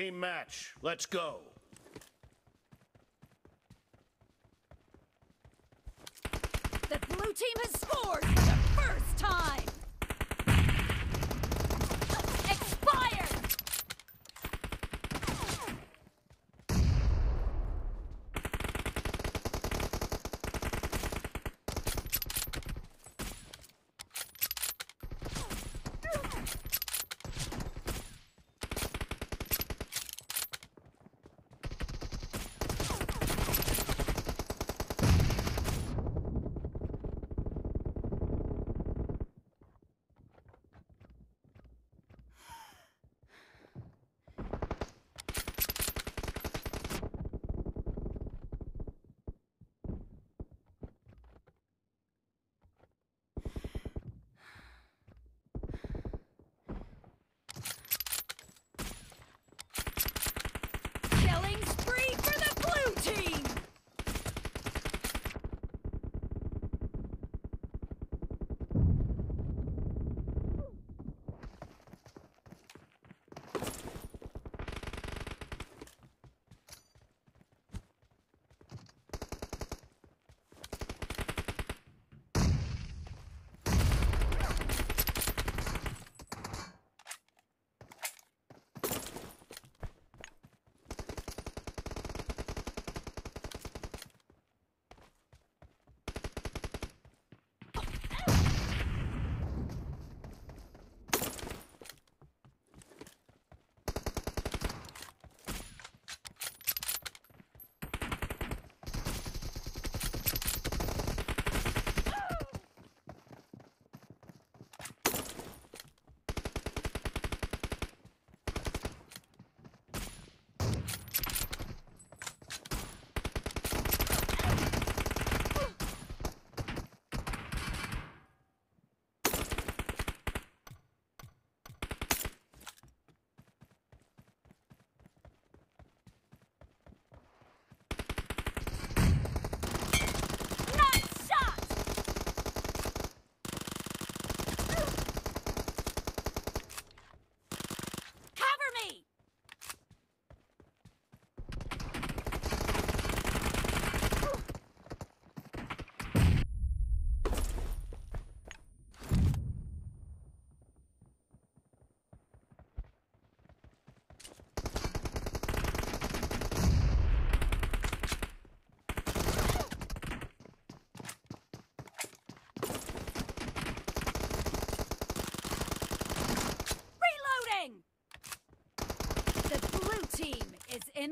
Team match. Let's go. The blue team has scored!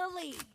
the lead.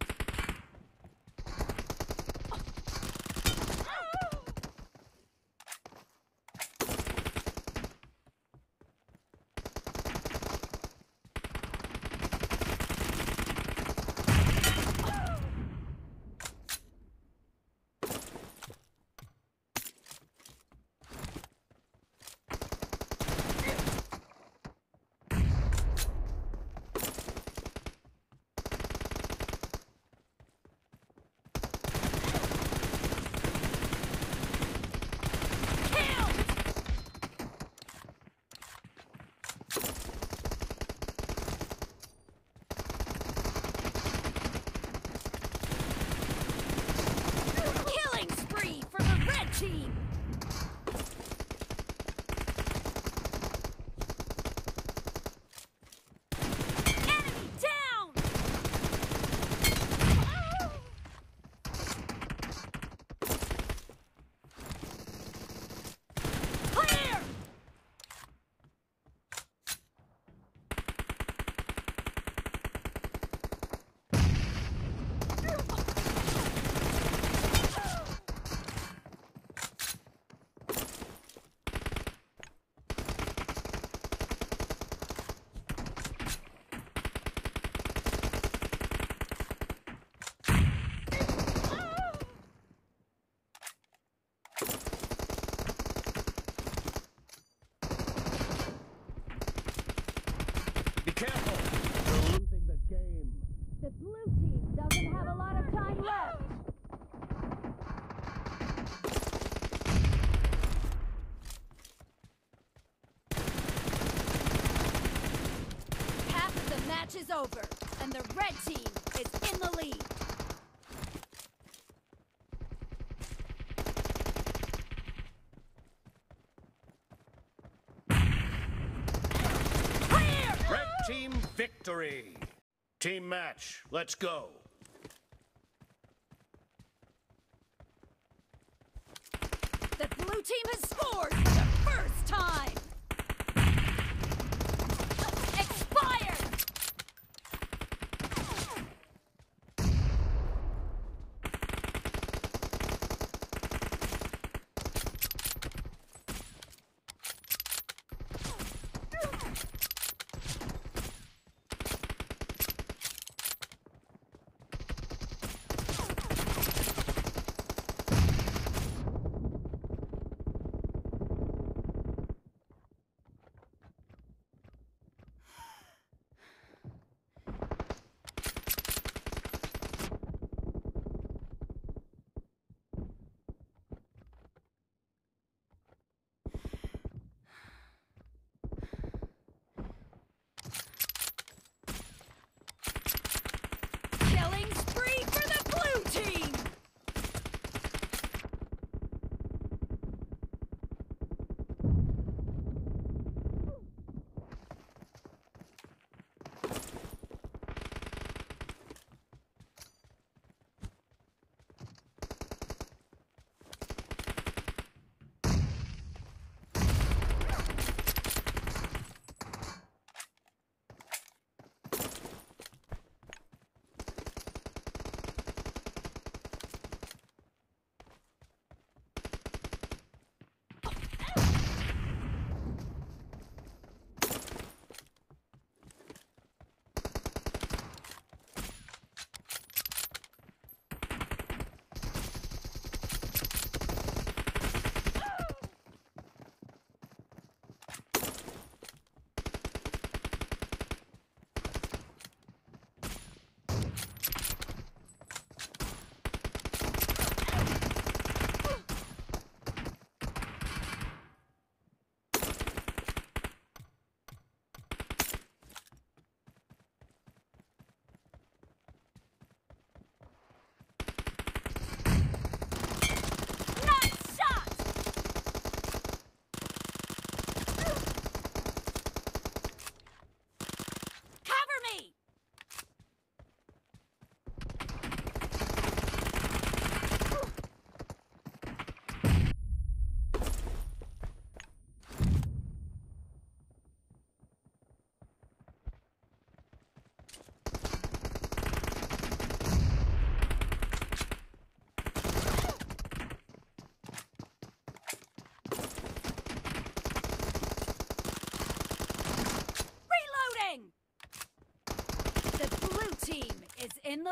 is over, and the red team is in the lead. Red team victory! Team match, let's go. The blue team has scored for the first time!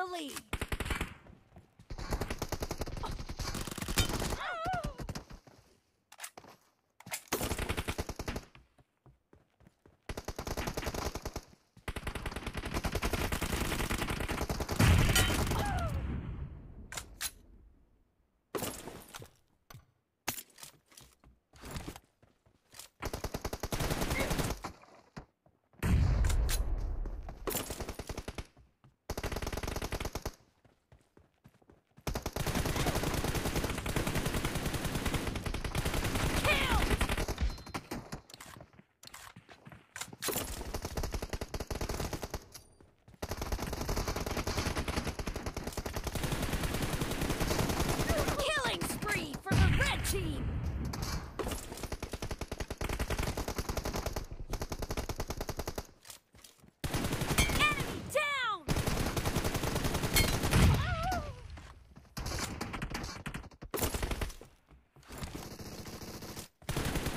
Is in the lead. Killed! Killing spree for the red team! Enemy down!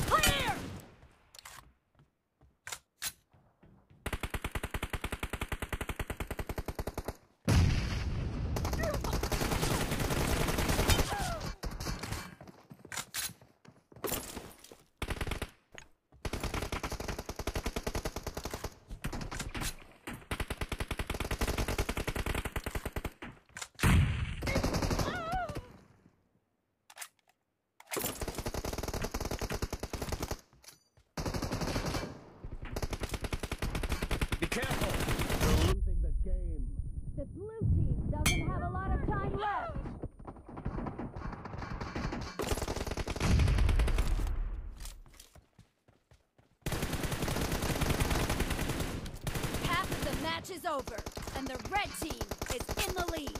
Clear! Be careful. You're losing the game. The blue team doesn't have a lot of time left. Half of the match is over, and the red team is in the lead.